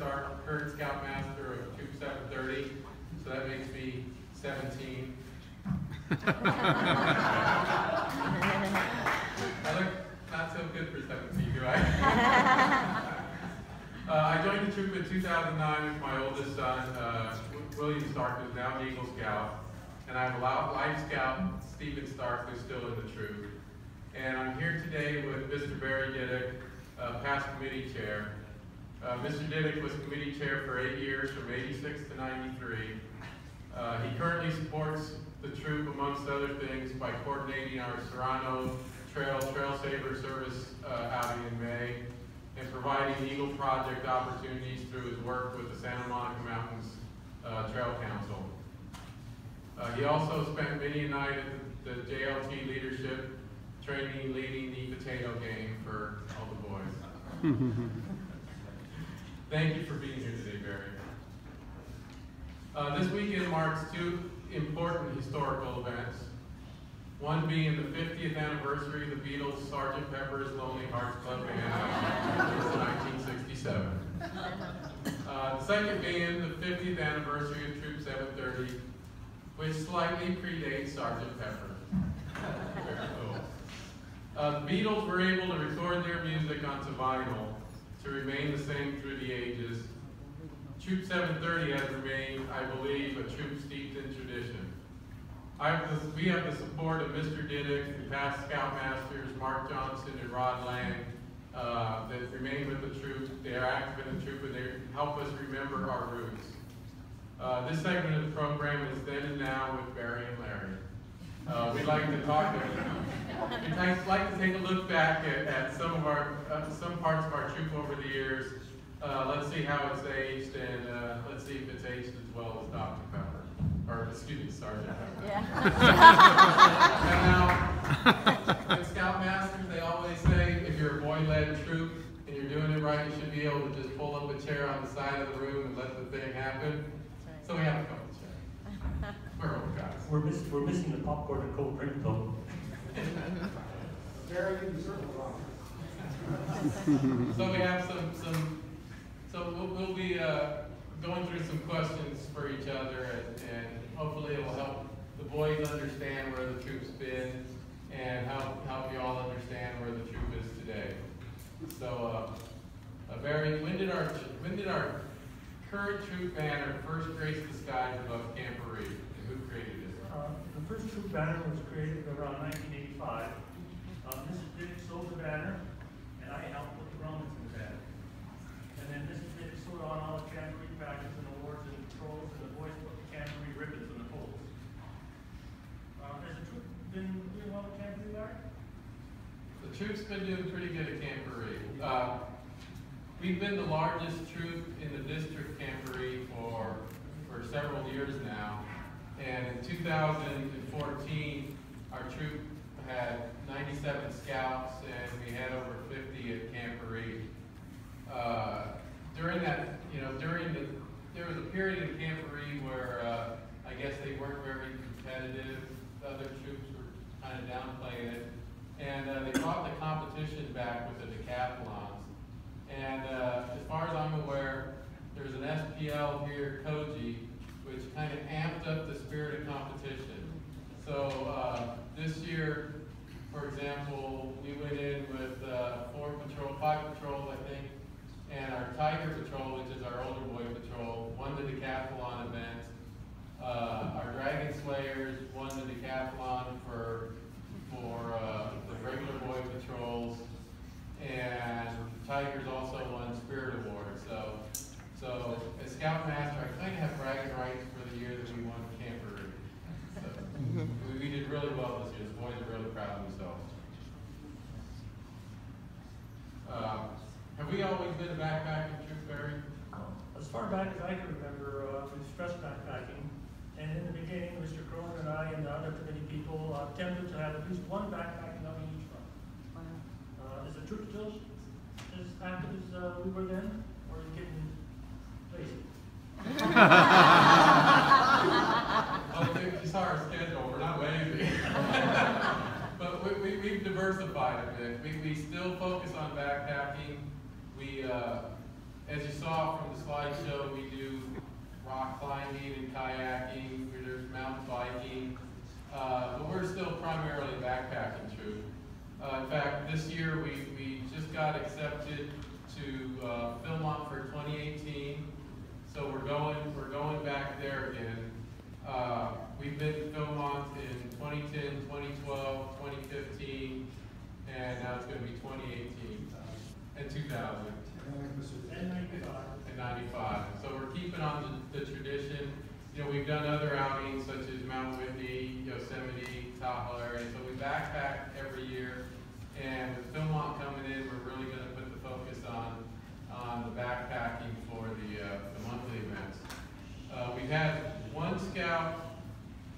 Stark, current Scoutmaster of Troop 730, so that makes me 17. I look not so good for 17, do I? Uh, I joined the troop in 2009 with my oldest son, uh, William Stark, who's now an Eagle Scout, and I have a life scout, Stephen Stark, who's still in the troop. And I'm here today with Mr. Barry Diddick, uh, past committee chair. Uh, Mr. Diddick was committee chair for eight years, from 86 to 93. Uh, he currently supports the troop, amongst other things, by coordinating our Serrano Trail Trail Saver Service uh, outing in May, and providing Eagle Project opportunities through his work with the Santa Monica Mountains uh, Trail Council. Uh, he also spent many a night at the JLT leadership training, leading the potato game for all the boys. Thank you for being here today, Barry. Uh, this weekend marks two important historical events. One being the 50th anniversary of the Beatles' Sgt. Pepper's Lonely Hearts Club Band, in 1967. Uh, the second being the 50th anniversary of Troop 730, which slightly predates Sgt. Pepper. Very cool. Uh, the Beatles were able to record their music onto vinyl to remain the same through the ages. Troop 730 has remained, I believe, a troop steeped in tradition. Have the, we have the support of Mr. Diddick and past Scoutmasters Mark Johnson and Rod Lang uh, that remain with the troop. They are active in the troop and they help us remember our roots. Uh, this segment of the program is Then and Now with Barry and Larry. Uh, we'd like to talk to We'd like to take a look back at, at some of our, uh, some parts of our troop over the years. Uh, let's see how it's aged and uh, let's see if it's aged as well as Dr. Pepper or excuse me, Sergeant Pepper. Yeah. And now, in Scoutmasters, they always say, if you're a boy-led troop and you're doing it right, you should be able to just pull up a chair on the side of the room and let the thing happen. So we have a couple chairs. We're old guys. We're missing, we're missing the popcorn and cold drink though. Very good circle So we have some, some, so we'll, we'll be, uh, going through some questions for each other and, and hopefully it will help the boys understand where the troop's been and help, help you all understand where the troop is today. So, uh, Barry, when did our, when did our current troop banner first grace the skies above Camp Reed? And who created it? Uh, the first troop banner was created around nineteen eighty-five. Uh, Mrs. Dick sold the banner, and I helped put the grommets in the banner. And then Sewed on all the jamboree patches and awards and patrols, and the boys put the jamboree ribbons on the poles. Uh, has the troop been doing well with jamboree, Larry? The troop's been doing pretty good at Camporee. Uh, we've been the largest troop in the district Camporee for, for several years now. And in 2014, our troop had 97 scouts and we had over 50 at Camporee. Uh, during that, you know, during the, there was a period in Camporee where, uh, I guess they weren't very competitive. The other troops were kind of downplaying it. And, uh, they brought the competition back with the decathlons. And, uh, as far as I'm aware, there's an SPL here, Koji, which kind of amped up the spirit of competition. So, uh, this year, for example, we went in with, uh, four patrol, five patrols, I think, and our Tiger Patrol, which is our older boy patrol, won the decathlon event. Uh, our Dragon Slayers won the decathlon for, for, uh, the regular boy patrols. And Tigers also won Spirit Award, so, so as Scoutmaster, I kind of have bragging rights for the year that we won Camporee. So, we, we did really well this year, the boys are really proud of themselves. Uh, have we always been a backpacking troop, Barry? As far back as I can remember, uh, we stressed backpacking. And in the beginning, Mr. Cronin and I and the other committee people uh, attempted to have at least one backpacking outing each month. Uh, is the troop still as active as uh, we were then, or is it getting lazy? Oh, if you saw our schedule, we're not lazy. But we, we, we've diversified a bit. We, we still focus on backpacking. We, uh, as you saw from the slideshow, we do rock climbing and kayaking, there's mountain biking, uh, but we're still primarily backpacking troop. Uh, in fact, this year, we, we just got accepted to, uh, Philmont for twenty eighteen. So we're going, we're going back there again. Uh, we've been to Philmont in 2010, 2012, 2015, and now it's gonna be twenty eighteen, and two thousand And ninety-five. and ninety-five. So we're keeping on the, the tradition. You know, we've done other outings such as Mount Whitney, Yosemite, Tahoe area, so we backpack every year. And with Philmont coming in, we're really gonna put the focus on, on the backpacking for the, uh, the monthly events. Uh, we've had one scout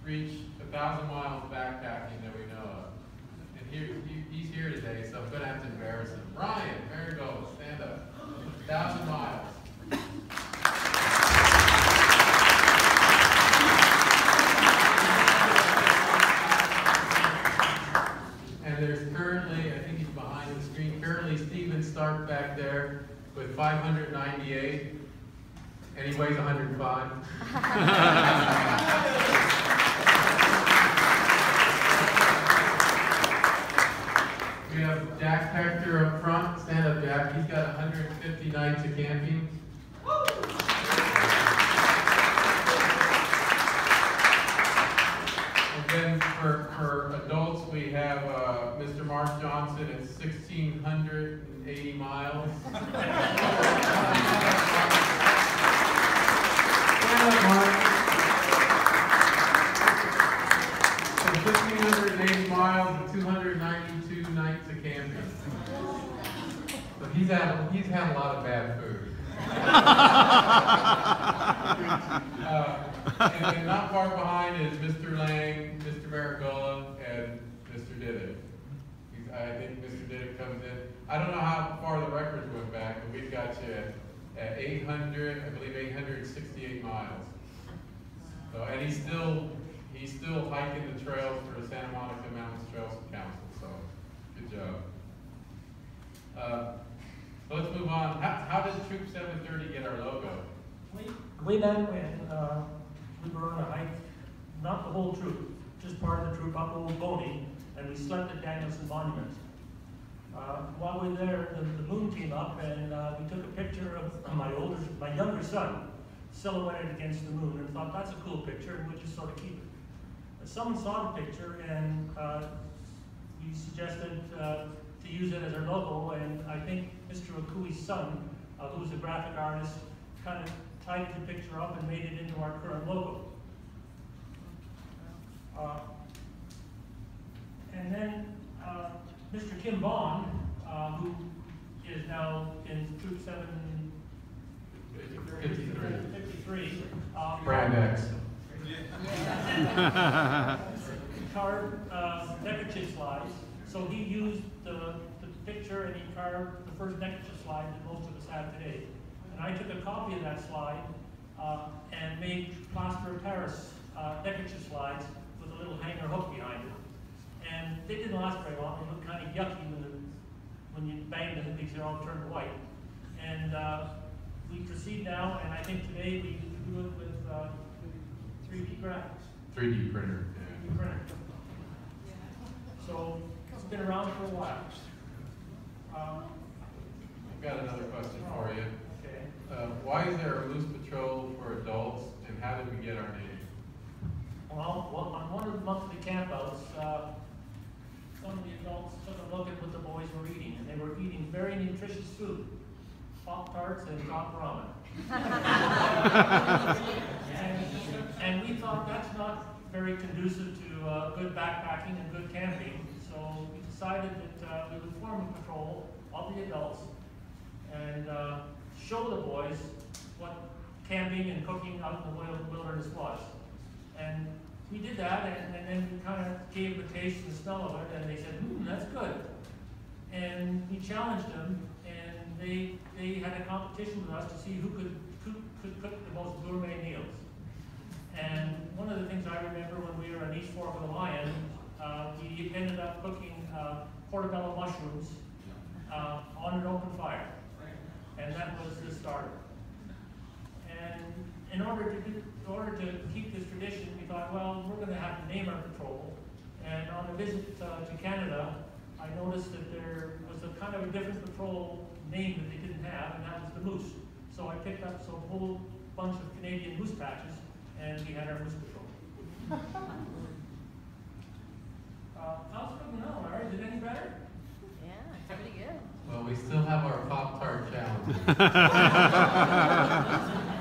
reach a thousand miles backpacking that we know of. He, he's here today, so I'm going to have to embarrass him. Brian Marigold, stand up. Thousand Miles. And there's currently, I think he's behind the screen, currently Steven Stark back there with 598, and he weighs 105. 50 nights of camping. And then for, for adults, we have uh, Mr. Mark Johnson at 1,680 miles. miles and 292 nights of camping. So he's out had a lot of bad food. Uh, And then not far behind is Mr. Lang, Mr. Marigola, and Mr. Diddick. I think Mr. Diddick comes in, I don't know how far the records went back, but we've got you at, at eight hundred, I believe eight hundred and sixty-eight miles. So, and he's still, he's still hiking the trails for the Santa Monica Mountains Trails Council, so, good job. Uh, so let's move on, how, how did Troop seven thirty get our logo? We, we met when, uh, we were on a hike, not the whole troop, just part of the troop up Old Boney, and we slept at Danielson Monument. Uh, while we were there, the, the moon came up and, uh, we took a picture of my older, my younger son silhouetted against the moon and thought, that's a cool picture, and we'll just sort of keep it. But Someone saw the picture and, uh, we suggested, uh, use it as our logo, and I think Mr. Okui's son, uh, who's a graphic artist, kind of tied the picture up and made it into our current logo. Uh, And then, uh, Mr. Kim Bond, uh, who is now in Troop Seven Fifty-three. fifty-three. uh, Brand X. carved uh, neckerchief slides. So he used the, the picture and he carved the first neckerchief slide that most of us have today. And I took a copy of that slide uh, and made plaster of Paris uh, slides with a little hanger hook behind it. And they didn't last very long. They looked kind of yucky when, the, when you banged them because they all turned white. And uh, we proceed now, and I think today we do it with uh, 3D graphics. Three D printer, yeah. Correct. So, it's been around for a while. Um, I've got another question for you. okay, Uh, why is there a moose patrol for adults, and how did we get our name? well, well, on one of the monthly campouts, uh, some of the adults took a look at what the boys were eating, and they were eating very nutritious food. Pop Tarts and top ramen. And, and we thought that's not very conducive to, uh, good backpacking and good camping, so we decided that, uh, we would form a patrol of the adults and, uh, show the boys what camping and cooking out in the wil- wilderness was. And we did that, and, and then we kind of gave them a taste and smell of it, and they said, hmm, that's good. And we challenged them, and they, they had a competition with us to see who could, who could cook the most gourmet meals. And one of the things I remember when we were in East Fork of the Lion, uh, we ended up cooking, uh, portobello mushrooms, uh, on an open fire. and that was the starter. And in order to, in order to keep this tradition, we thought, well, we're gonna have to name our patrol. And on a visit uh, to Canada, I noticed that there was a kind of a different patrol name that they didn't have, and that was the Moose. So I picked up some whole bunch of Canadian moose patches, and we had our Moose Patrol. Uh, how's it going now, Larry? Is it any better? Yeah, it's pretty good. Well, we still have our Pop-Tart challenge.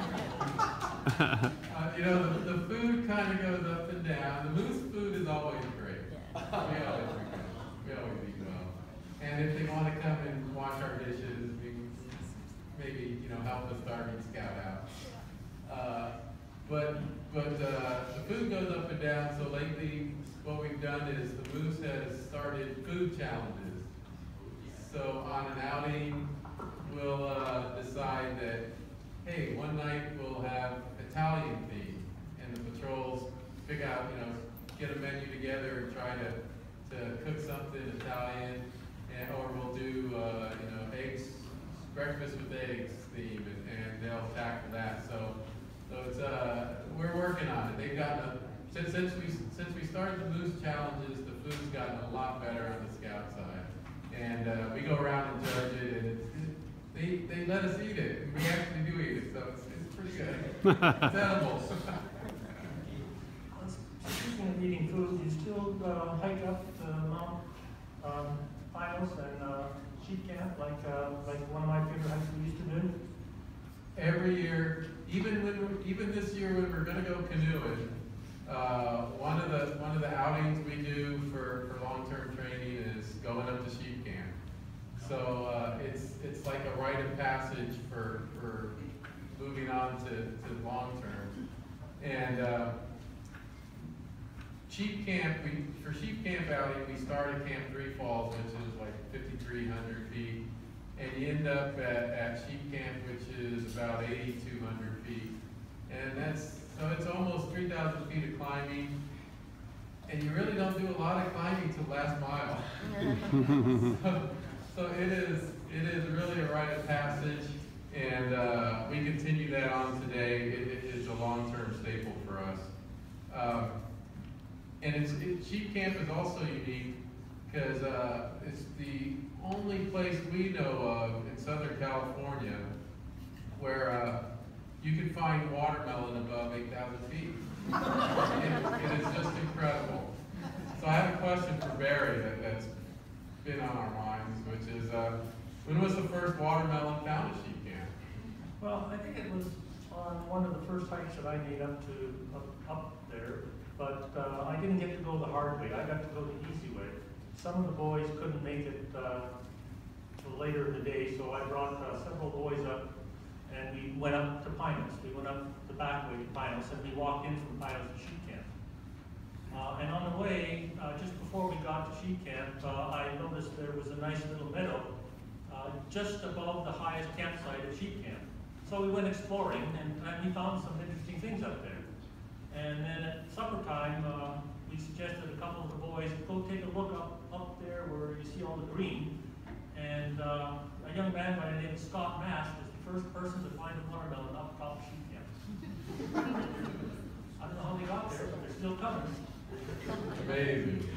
Uh, you know, the, the food kind of goes up and down. The moose food is always great. We always eat well. We always eat well. And if they want to come and wash our dishes, we maybe, you know, help the starving scout out. Uh, but, but, uh, the food goes up and down, so lately, what we've done is the moose has started food challenges. So on an outing, we'll, uh, decide that, hey, one night we'll have Italian theme, and the patrols pick out, you know, get a menu together and try to, to cook something Italian, and, or we'll do, uh, you know, eggs, breakfast with eggs theme, and, and they'll tackle that, so, so it's, uh, we're working on it, they've gotten a, since, since we, since we started the Moose Challenges, the food's gotten a lot better on the scout side. And, uh, we go around and judge it, and it's, they, they let us eat it, and we actually do eat it, so it's, it's pretty good. It's edible. Speaking of eating food, you still uh, hike up the Mount um, Pinos and uh, Sheep Camp like, uh, like one of my favorite hikes we used to do? Every year, even when, even this year when we're gonna go canoeing, uh, one of the, one of the outings we do for, for long-term training is going up to sheep camp. So, uh, it's, it's like a rite of passage for, for moving on to, to long-term. And, uh, sheep camp, we, for sheep camp outing, we start at Camp Three Falls, which is like fifty-three hundred feet. And you end up at, at sheep camp, which is about eighty-two hundred feet. And that's, so it's almost three thousand feet of climbing. And you really don't do a lot of climbing till last mile. So- So it is, it is really a rite of passage, and, uh, we continue that on today. It, it is a long-term staple for us. Um, and it's, it, Sheep Camp is also unique, because, uh, it's the only place we know of in Southern California where, uh, you can find watermelon above eight thousand feet. It, it is just incredible. So I have a question for Barry that, that's been on our minds, which is, uh, when was the first watermelon found at Sheep Camp? Well, I think it was on one of the first hikes that I made up to, up, up there, but, uh, I didn't get to go the hard way, I got to go the easy way. Some of the boys couldn't make it, uh, later in the day, so I brought, uh, several boys up, and we went up to Pinos, we went up the back way to Pinos, and we walked in from Pinos to Sheep Camp. Uh, and on the way, uh, just before we got to sheep camp, uh, I noticed there was a nice little meadow, uh, just above the highest campsite at sheep camp. So we went exploring and, and we found some interesting things up there. And then at supper time, uh, we suggested a couple of the boys, go take a look up, up there where you see all the green. And, uh, a young man by the name of Scott Mast first person to find a watermelon up top of sheep. I don't know how they got there, but they're still coming. Amazing.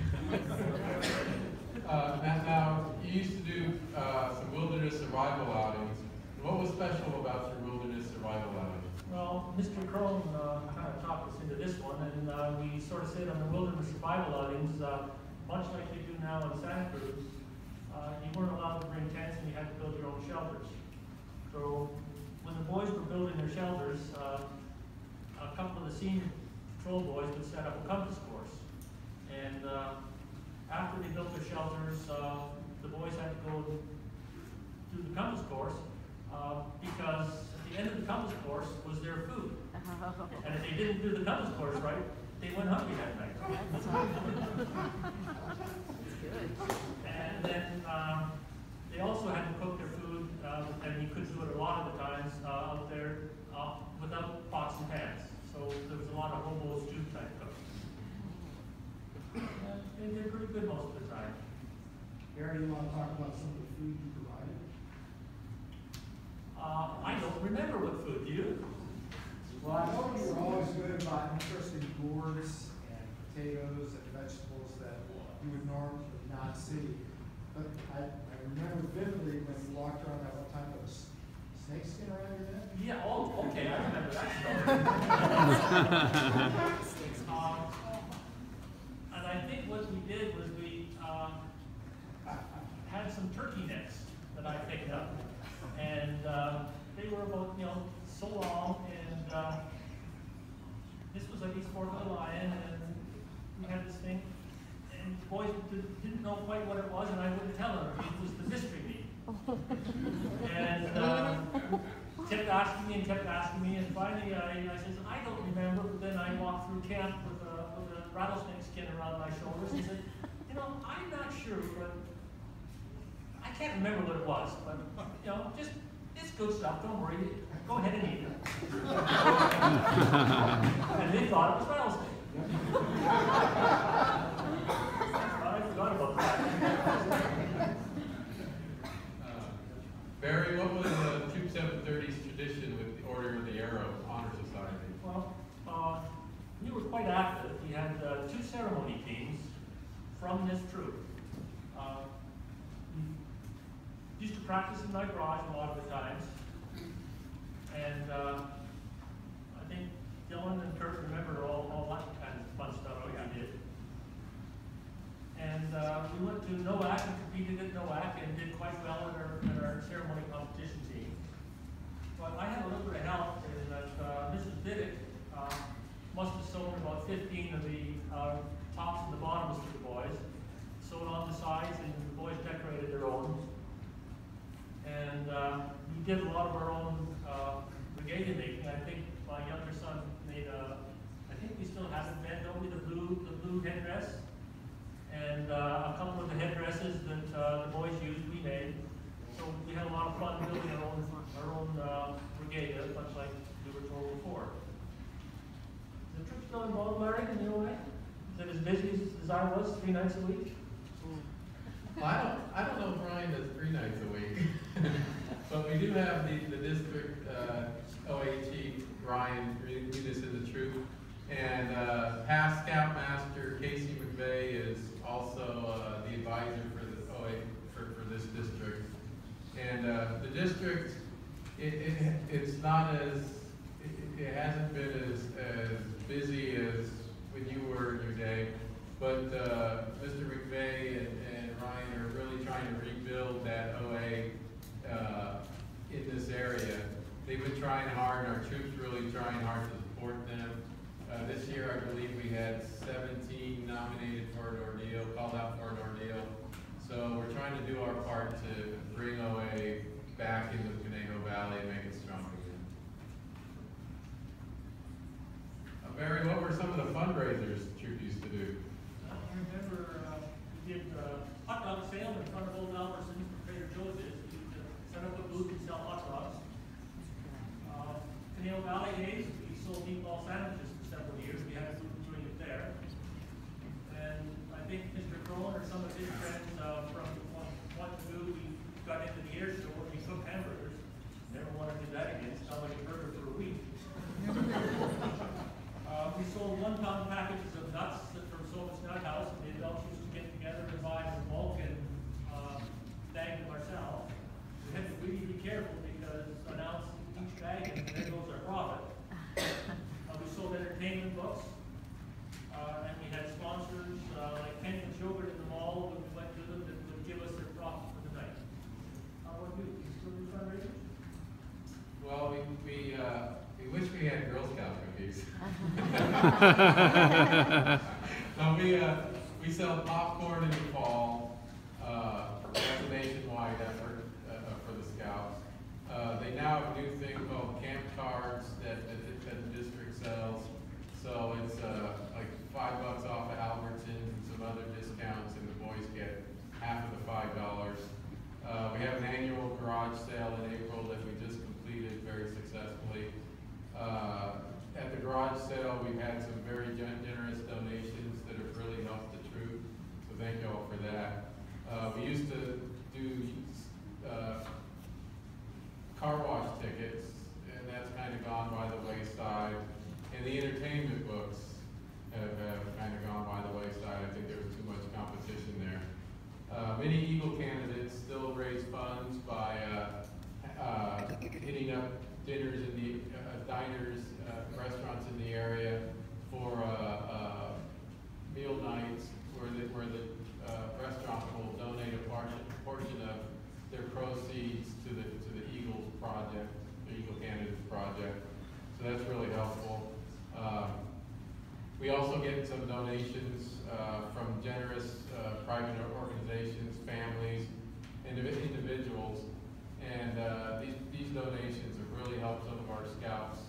Uh, now, now, you used to do, uh, some wilderness survival outings. What was special about your wilderness survival outing? Well, Mr. Crone, uh, kind of talked us into this one, and, uh, we sort of said on the wilderness survival outings, uh, much like they do now in Santa Cruz, uh, you weren't allowed to bring tents and you had to build your own shelters. So, when the boys were building their shelters, uh, a couple of the senior patrol boys would set up a compass course. And, uh, after they built their shelters, uh, the boys had to go do the compass course, uh, because at the end of the compass course was their food. And if they didn't do the compass course right, they went hungry that night. That's good. And then, um, they also had to cook their uh, and you could do it a lot of the times, uh, out there, uh, without pots and pans. So there was a lot of hobo stew type cooking. Uh, They did pretty good most of the time. Gary, you wanna talk about some of the food you provided? uh, I don't remember what food, do you? Well, I know you were always good about interesting gourds and potatoes and vegetables that you would normally not see. But I, I remember vividly when you walked around that one time with a s- snake skin around your neck. Yeah, oh, okay, I remember that story. Um, And I think what we did was we, uh, had some turkey necks that I picked up. And, uh, they were about, you know, so long and, uh, this was at East Fork of the Lion and we had this thing. And the boys did- didn't know quite what it was and I wouldn't tell them, it was the mystery meat. And, uh, kept asking me and kept asking me, and finally I, I says, I don't remember, but then I walked through camp with a, with a rattlesnake skin around my shoulders and said, you know, I'm not sure, but I can't remember what it was, but, you know, just, it's good stuff, don't worry, go ahead and eat it. And they thought it was rattlesnake. I forgot about that. Uh, Barry, what was the seven thirty's tradition with the Order of the Arrow Honor Society? Well, uh, we were quite active. We had uh, two ceremony teams from this troop. Uh, used to practice in my garage a lot of the times. And uh, I think Dylan and Kurt remember all, all that kind of fun stuff that we did. And uh, we went to NOAC and competed at NOAC and did quite well in our, in our ceremony competition team. But I had a little bit of help in that uh, Mrs. Diddick uh, must have sewn about fifteen of the uh, tops and the bottoms for the boys, sewed on the sides, and the boys decorated their own. And uh, we did a lot of our own uh, regalia making. I think my younger son made a, I think we still have it, Ben, don't we, the blue, the blue headdress? And uh, a couple of the headdresses that the boys used, we made. So we had a lot of fun building our own, our own regalia, much like we were told before. Is the troop still involved, Larry, in the OA? Is it as busy as, as I was, three nights a week? Well, I don't, I don't know if Brian does three nights a week. But we do have the, the district, uh, OA chief, Brian, lead us in the troop. And, uh, past scoutmaster Casey McVeigh is also, uh, the advisor for the OA, for, for this district. And, uh, the district, it, it, it's not as, it, it hasn't been as, as busy as when you were in your day. But, uh, Mr. McVeigh and, and Ryan are really trying to rebuild that OA, uh, in this area. They've been trying hard, and our troops really trying hard to support them. Uh, this year, I believe we had seventeen nominated for an ordeal, called out for an ordeal. So we're trying to do our part to bring OA back into the Conejo Valley and make it strong again. Uh, Barry, what were some of the fundraisers troop used to do? I remember, uh, we did, uh, hot dog sale in front of Old Albertson's for Trader Joe's. We set up a booth and sell hot dogs. Uh, Conejo Valley Days, we sold meatball sandwiches for several years. We had a booth doing it there. And I think Mr. Crone or some of his friends, uh, from one, one two, we got into the air show and we cooked hamburgers. Never wanna do that again. It's not like a burger for a week. Uh, we sold one pound packages of nuts that- from Sovis Nut House, and the adults used to get together and buy in bulk and, uh, bag them ourselves. We had to really be careful because an ounce each bag, and there goes our profit. Uh, we sold entertainment books, uh, and we had sponsors, uh, like Penguin Yogurt in the mall, when we went to them, that would give us their profit for the night. How about you? You still do fundraisers? Well, we, we, uh, we wish we had Girl Scout cookies. No, we, uh, we sell popcorn in the fall, uh, that's a nationwide effort, uh, uh, for the scouts. Uh, they now have a new thing called camp cards that, that, the- that the district sells. So it's, uh, like five bucks off of Albertsons and some other discounts, and the boys get half of the five dollars. Uh, we have an annual garage sale in April that we just completed very successfully. Uh, at the garage sale, we've had some very generous donations that have really helped the troop, so thank you all for that. Uh, we used to do, uh, car wash tickets, and that's kind of gone by the wayside. And the entertainment books have, have kind of gone by the wayside. I think there was too much competition there. Uh, many Eagle candidates still raise funds by, uh, uh, hitting up dinners in the, diners, uh, restaurants in the area for, uh, uh, meal nights where the, where the, uh, restaurant will donate a portion, portion of their proceeds to the, to the Eagles project, the Eagle Candidates Project. So that's really helpful. Um, we also get some donations, uh, from generous, uh, private organizations, families, indivi- individuals. And, uh, these, these donations have really helped some of our scouts,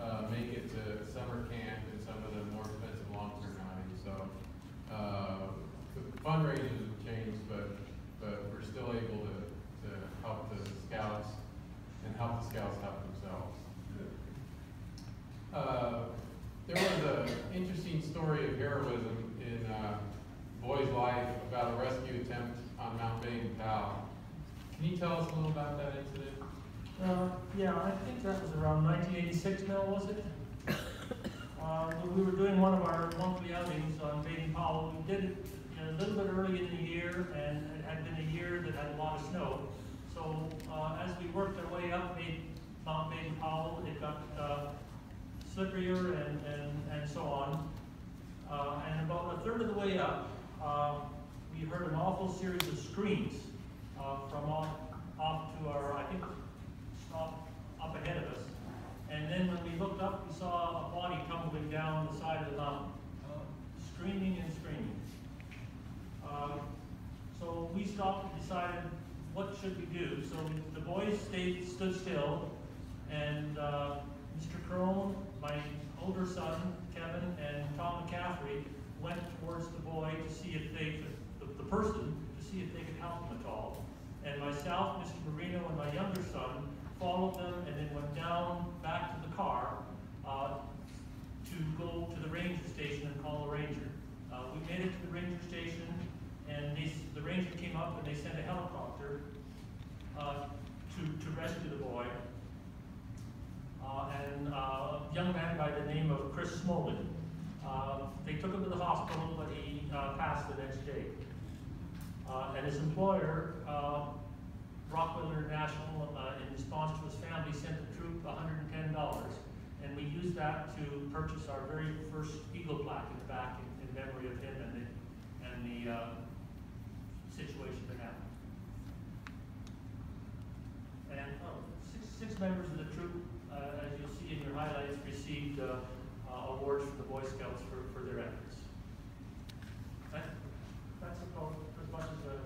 uh, make it to summer camp and some of the more expensive long-term outings. So, uh, the fundraisers have changed, but, but we're still able to, to help the scouts and help the scouts help themselves. Uh, there was an interesting story of heroism in uh, Boys' Life about a rescue attempt on Mount Baden Powell. Can you tell us a little about that incident? Uh, yeah, I think that was around nineteen eighty-six now, was it? Uh, we were doing one of our monthly outings on Baden Powell, we did it a little bit early in the year, and it had been a year that had a lot of snow. So, uh, as we worked our way up Ba- Mount Baden Powell, it got, uh, slipperier and, and, and so on. Uh, and about a third of the way up, uh, we heard an awful series of screams, uh, from off, off to our, I think, up, up ahead of us. And then when we looked up, we saw a body tumbling down the side of the mountain, uh, screaming and screaming. Uh, So we stopped and decided, what should we do? So the boys stayed, stood still, and, uh, Mr. Crone, my older son, Kevin, and Tom McCaffrey went towards the boy to see if they could, the, the person, to see if they could help him at all. And myself, Mr. Marino, and my younger son followed them and then went down back to the car, uh, to go to the ranger station and call a ranger. Uh, we made it to the ranger station, and they, the ranger came up and they sent a helicopter, uh, to, to rescue the boy. Uh, and, uh, a young man by the name of Chris Smolin. Uh, they took him to the hospital, but he, uh, passed the next day. And his employer, Rockwell International, uh, in response to his family, sent the troop hundred and we used that to purchase our very first Eagle plaque in the back in, in memory of him and the, and the, uh, situation that happened. And, oh, six, six members of the troop, uh, as you'll see in your highlights, received, uh, uh, awards from the Boy Scouts for, for their efforts. That, that's about as much as,